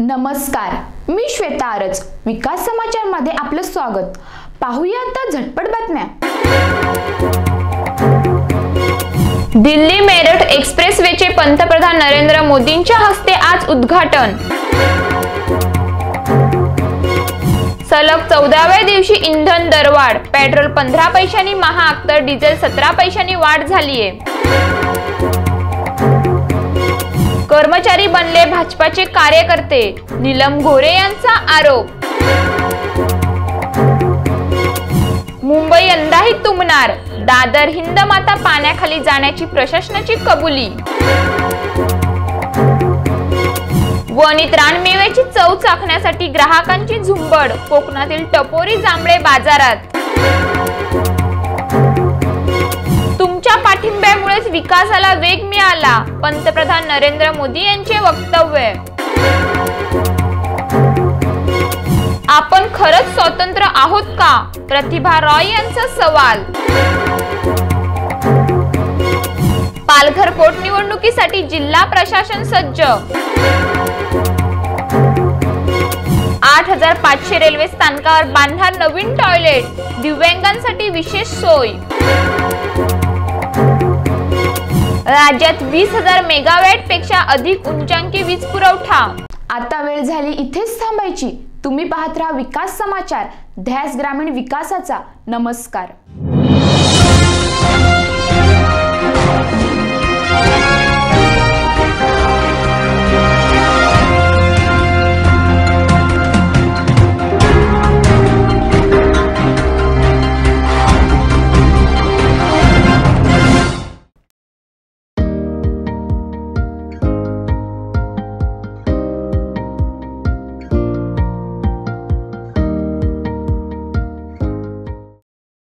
नमस्कार मी श्वेता आरज विकास समाचारमध्ये आपलं स्वागत. पाहूया आता झटपट बातम्या. दिल्ली मेरठ एक्सप्रेसवेचे पंतप्रधान नरेंद्र मोदींच्या हस्ते आज उद्घाटन. सलग चौदाव्या दिवशी इंधन दरवाढ पेट्रोल पंधरा पैशांनी महाग तर डिझेल सतरा पैशांनी वाढ झालीये. कर्मचारी बनले भाजपाचे कार्यकर्ते. नीलम गोरे यांचा आरोप. मुंबई यंदाही तुंबणार. दादर हिंदमाता पाण्याखाली जाण्याची प्रशासनाची कबुली. वणीत रानमेव्याची चव चाखण्यासाठी ग्राहकांची झुंबड. कोकणातील टपोरी जांभळे बाजारात. विकासाला वेग मिळाला. पंतप्रधान नरेंद्र मोदी यांचे वक्तव्य. आपण खरंच स्वतंत्र आहोत का? प्रतिभा रॉय यांचा सवाल. पालघर पोटनिवडणुकीसाठी जिल्हा प्रशासन सज्ज. आठ हजार पाचशे रेल्वे स्थानकावर बांधणार नवीन टॉयलेट. दिव्यांगांसाठी विशेष सोय. राज्यात वीस हजार मेगावॅटपेक्षा अधिक उंचांकी वीज पुरवठा. आता वेळ झाली इथेच थांबायची. तुम्ही पाहत राहा विकास समाचार. ध्यास ग्रामीण विकासाचा. नमस्कार.